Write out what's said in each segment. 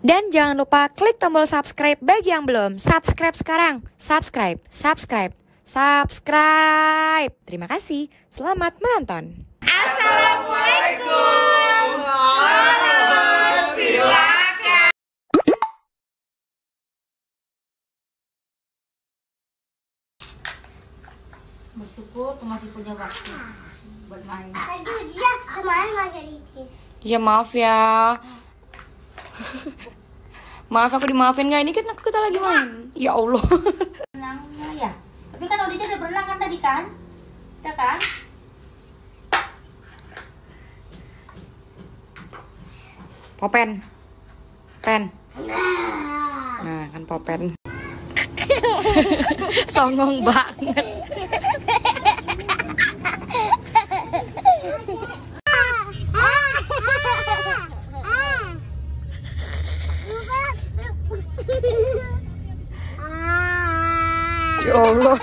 Dan jangan lupa klik tombol subscribe bagi yang belum. Subscribe sekarang. Subscribe, subscribe, subscribe. Terima kasih. Selamat menonton. bersyukur tuh masih punya waktu buat main Tadi dia kemarin margaritis. Ya maaf ya. maaf aku dimaafin nggak ini kan aku kita lagi main. Ya Allah. berenangnya ya tapi kan Odija udah berenang kan tadi kan ya kan Popen. Pen. Nah, kan Popen. Songong banget. Allah.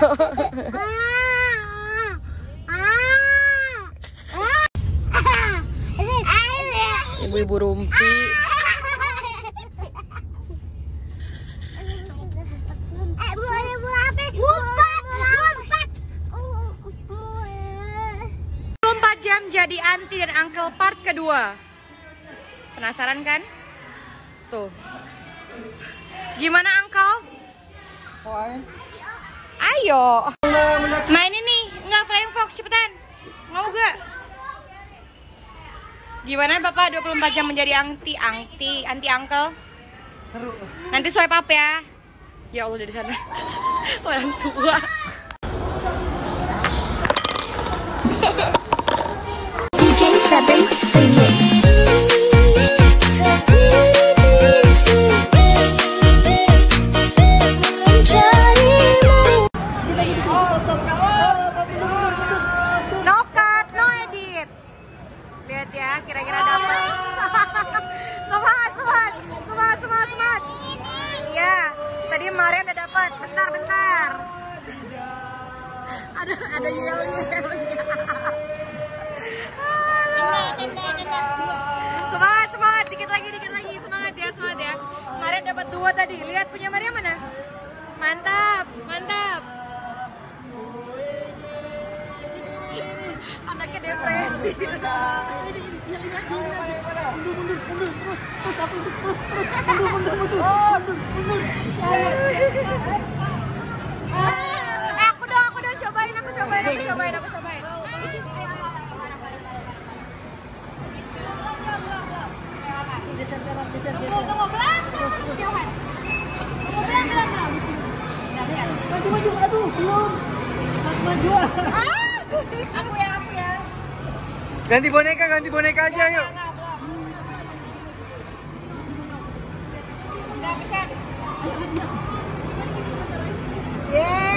Ibu-ibu rumpi. jam jadi anti dan uncle part kedua. Penasaran kan? Tuh. Gimana uncle? Ayo. Main ini, nggak flying fox cepetan. Mau gak? Gimana Bapak 24 jam menjadi anti anti anti uncle? Seru. Nanti swipe up ya. Ya Allah dari sana. Orang tua. Ganti boneka, ganti boneka aja yuk. Yeay!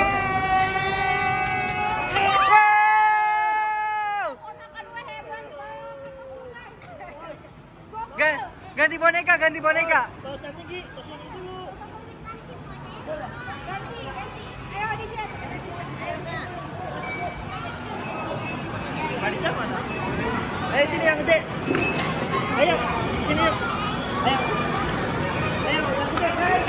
Ganti boneka, ganti boneka. tinggi tinggi dulu Ganti, ganti. Ayo, Aditya. Aditya mana ayo sini yang gede. Ayo sini yuk. Ayo. Ayo yang gede guys.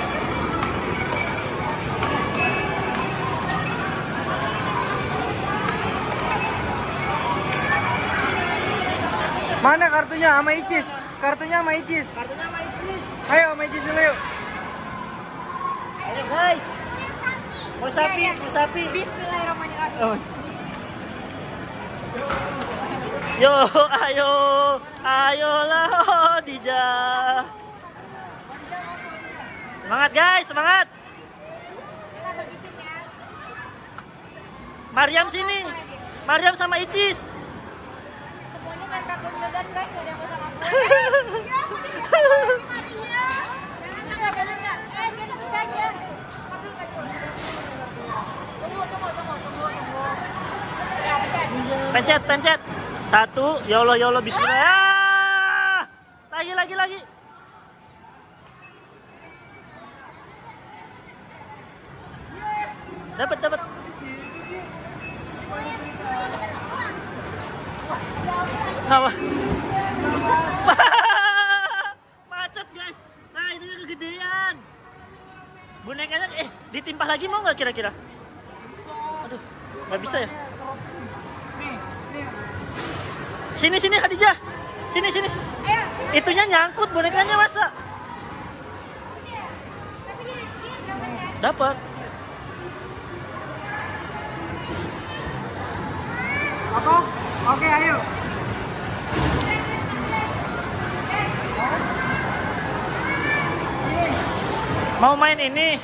Mana kartunya? Sama Icis? Kartunya sama Icis. kartunya sama Icis. Ayo sama Icis dulu yuk. ayo guys. Mau sapi? Mau sapi? Bismillahirrahmanirrahim. Oh, Yo, ayo, ayolah Dija. Semangat guys, semangat. Mariam sini. Mariam sama Icis. Semuanya main kartu dan guys, gak ada mau sama gue. Ya, aku tunggu. Ya. Satu, yolo yolo bismillah. Ah! Lagi, lagi, lagi. Dapat, dapat. Apa? Macet guys. Nah ini bonekanya eh ditimpah lagi mau nggak kira-kira? Aduh, nggak bisa ya. Sini sini Hadijah. Sini sini. Ayo. Itunya nyangkut bonekanya masa? Dapat. Apa? Oke, ayo. Mau main ini?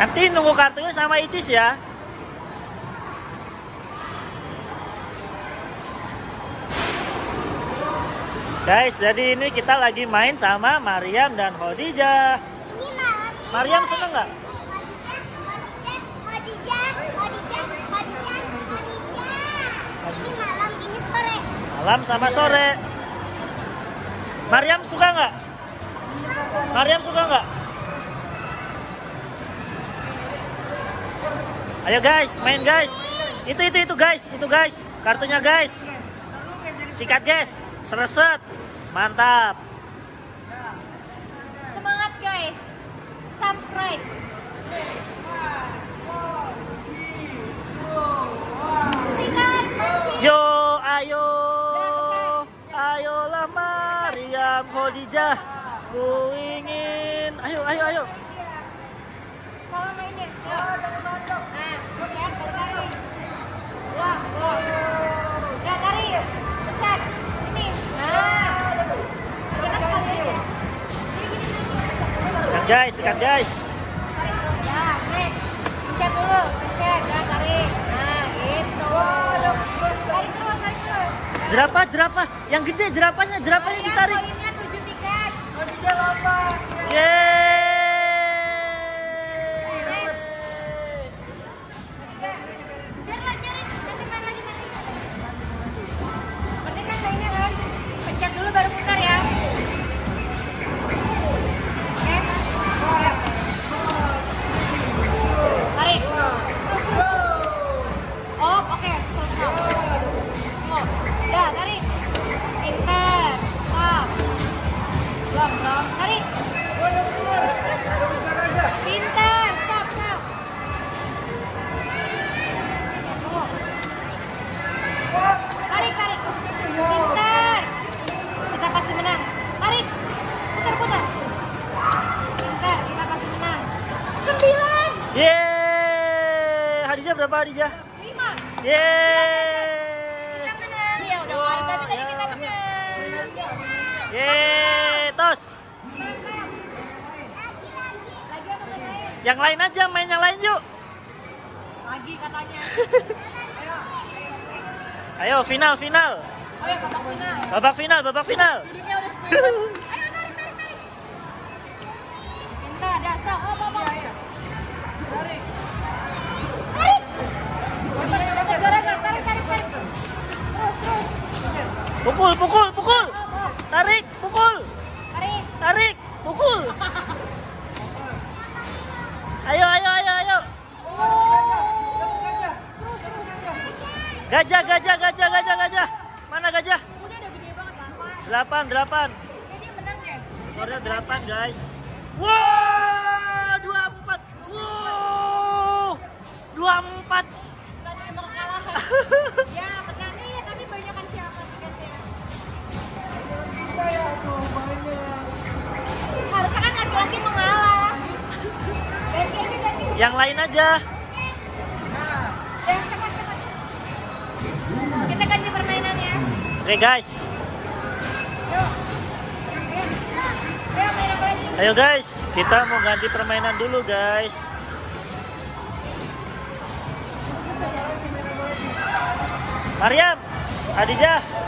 Nanti nunggu kartunya sama Icis ya. Guys, jadi ini kita lagi main sama Mariam dan Khadijah. Mariam seneng nggak? Malam sama sore. Mariam suka nggak? Mariam suka nggak? Ayo guys, main guys. Itu itu itu guys, itu guys. Kartunya guys. Sikat guys. Sereset. Mantap. Semangat guys. Subscribe. Sikat. Yo, ayo. Ayolah Mariam Khadijah. Ku ingin. Ayo, ayo, ayo. Guys, sikat guys. Tarik. Next. Pencet dulu. Pencet, tarik. Nah, gitu. Tarik terus, tarik terus. Jerapah, jerapah. Yang gede jerapahnya, jerapahnya ditarik. Poinnya 7 tiket. Yeay. Yang lain aja, main yang lain yuk. Lagi katanya. Ayo. Ayo final, final. Ya, babak final. Babak final, babak final. Duduknya udah sepuluh. Ayo, tarik, tarik, tarik. Pintar, dah, stop. Oh, babak. Tarik. Tarik. Dapat, dapat juara nggak? Tarik, tarik, tarik. Terus, terus. Pukul, pukul, pukul. Tarik, pukul. Tarik. Tarik, pukul. Gajah, gajah, gajah, gajah, gajah. Mana gajah? Udah udah gede banget, Bapak. Delapan, delapan. Ya, dia menang ya? Skornya delapan, guys. Wow, dua empat. Wow, dua empat. Ya, menang nih, tapi banyakan siapa tiketnya? Harusnya kan laki-laki mengalah. Yang lain aja. Oke, guys. Yuk. Ayo. Guys. Kita mau ganti permainan dulu, guys. Mariam, Adijah.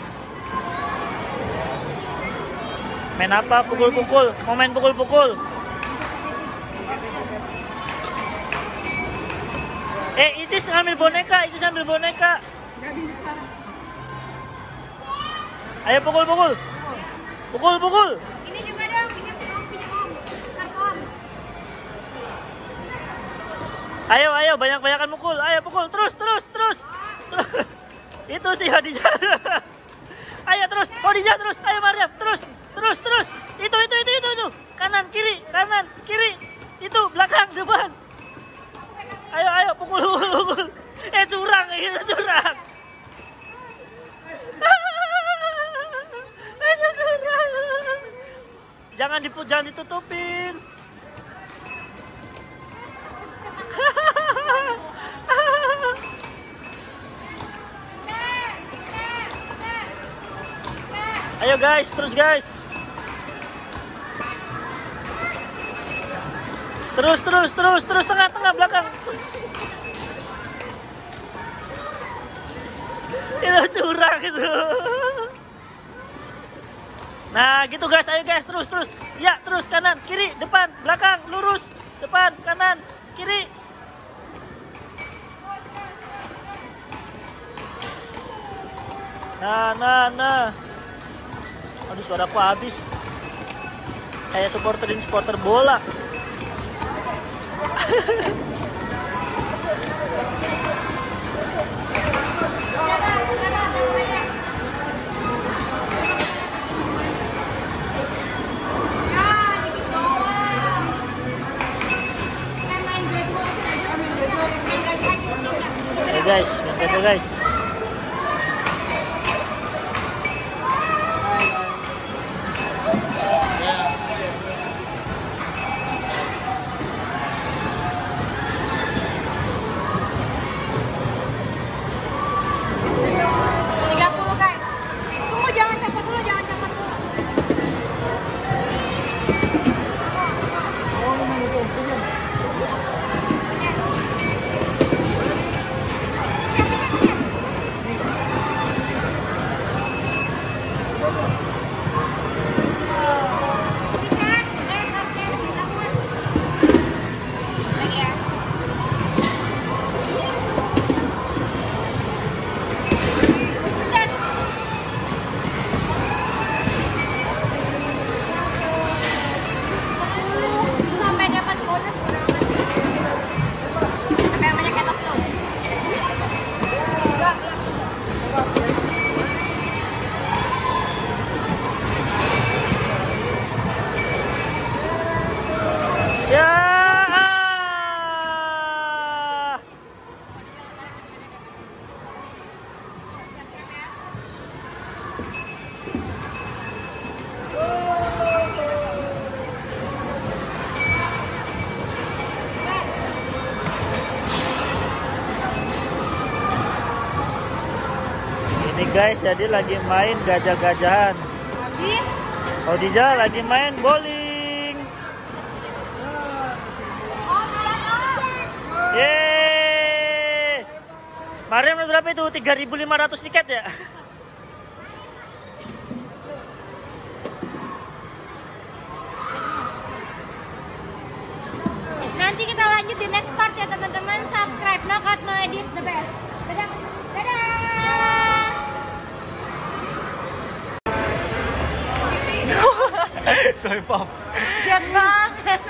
Main apa? Pukul-pukul. Mau main pukul-pukul. Eh, Icis ngambil boneka. Icis ngambil boneka. Gak bisa. Ayo pukul-pukul. Pukul-pukul. Ini juga dong, pinjam om, pinjam om. Kartu om. Ayo, ayo, banyak-banyakan mukul. Ayo pukul, terus, terus, terus. Terus. Itu sih Hadijah. ayo terus, Hadijah terus. Ayo Maryam, terus, terus, terus. Itu, itu, itu, itu, itu. Kanan, kiri, kanan, kiri. Itu belakang, depan. Ayo, ayo, pukul, pukul, pukul. Eh curang, itu curang. Curang. Jangan dipu, jangan ditutupin. Ayo guys, terus guys. Terus, terus, terus, terus tengah, tengah, belakang. itu curang itu. Nah, gitu guys, ayo guys, terus, terus. Ya, terus kanan, kiri, depan, belakang, lurus, depan, kanan, kiri. Nah, nah, nah. Aduh, suara aku habis. Kayak supporterin supporter bola. Guys, main aja guys. Guys, jadi lagi main gajah-gajahan. habis. Odija lagi main bowling. Oh, oh. Yeay. Mariam berapa itu? 3.500 tiket ya? Nanti kita lanjut di next part ya teman-teman. Subscribe No Edit the best. Dadah. Soy pop. Jangan banget.